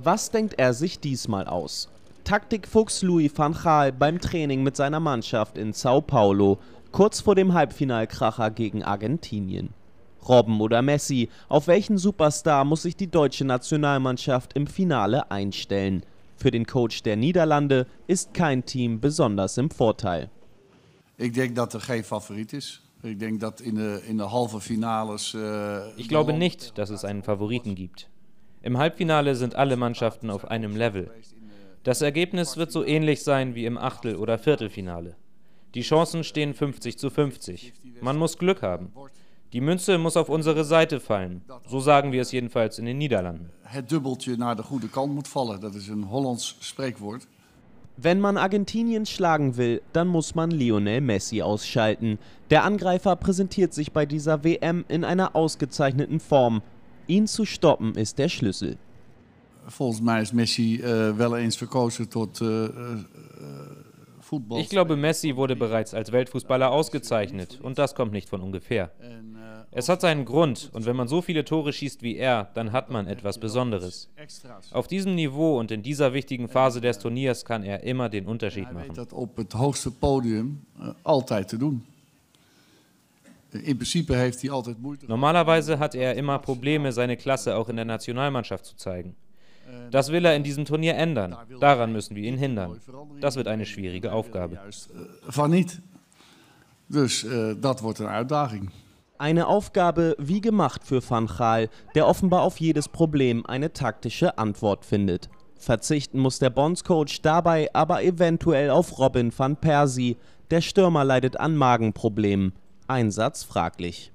Was denkt er sich diesmal aus? Taktikfuchs Louis van Gaal beim Training mit seiner Mannschaft in Sao Paulo, kurz vor dem Halbfinalkracher gegen Argentinien. Robben oder Messi, auf welchen Superstar muss sich die deutsche Nationalmannschaft im Finale einstellen? Für den Coach der Niederlande ist kein Team besonders im Vorteil. Ich denke, dass er geen Favorit ist. Ich denke, dass in de, in de halve finales. Äh, ich glaube nicht, dass es einen Favoriten gibt. Im Halbfinale sind alle Mannschaften auf einem Level. Das Ergebnis wird so ähnlich sein wie im Achtel- oder Viertelfinale. Die Chancen stehen 50 zu 50. Man muss Glück haben. Die Münze muss auf unsere Seite fallen. So sagen wir es jedenfalls in den Niederlanden. Het dubbeltje naar de goede kant moet vallen. Dat is een Hollands spreekwoord. Wenn man Argentinien schlagen will, dann muss man Lionel Messi ausschalten. Der Angreifer präsentiert sich bei dieser WM in einer ausgezeichneten Form. Ihn zu stoppen ist der Schlüssel. Volgens mij is Messi wel eens verkozen tot uh, uh, Ich glaube, Messi wurde bereits als Weltfußballer ausgezeichnet und das kommt nicht von ungefähr. Es hat seinen Grund und wenn man so viele Tore schießt wie er, dann hat man etwas Besonderes. Auf diesem Niveau und in dieser wichtigen Phase des Turniers kann er immer den Unterschied machen. Normalerweise hat er immer Probleme, seine Klasse auch in der Nationalmannschaft zu zeigen. Das will er in diesem Turnier ändern. Daran müssen wir ihn hindern. Das wird eine schwierige Aufgabe. Van niet. Dus dat wordt een uitdaging. Eine Aufgabe wie gemacht für Van Gaal, der offenbar auf jedes Problem eine taktische Antwort findet. Verzichten muss der Bondscoach dabei aber eventuell auf Robin van Persie. Der Stürmer leidet an Magenproblemen. Einsatz fraglich.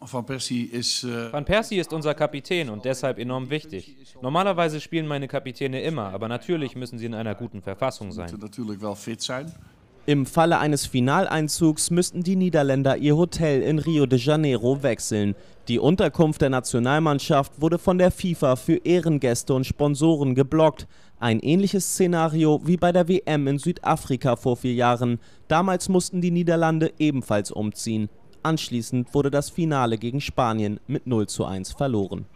Van Persie ist. Äh Van Persie ist unser Kapitän und deshalb enorm wichtig. Normalerweise spielen meine Kapitäne immer, aber natürlich müssen sie in einer guten Verfassung sein. Natürlich wel fit sein. Im Falle eines Finaleinzugs müssten die Niederländer ihr Hotel in Rio de Janeiro wechseln. Die Unterkunft der Nationalmannschaft wurde von der FIFA für Ehrengäste und Sponsoren geblockt. Ein ähnliches Szenario wie bei der WM in Südafrika vor vier Jahren. Damals mussten die Niederlande ebenfalls umziehen. Anschließend wurde das Finale gegen Spanien mit 0 zu 1 verloren